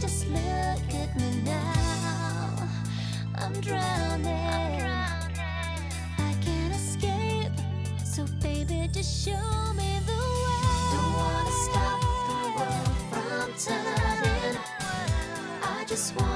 just look at me now. I'm drowning. I can not escape, so baby, just show me the way. Don't wanna stop the world from turning. I just want.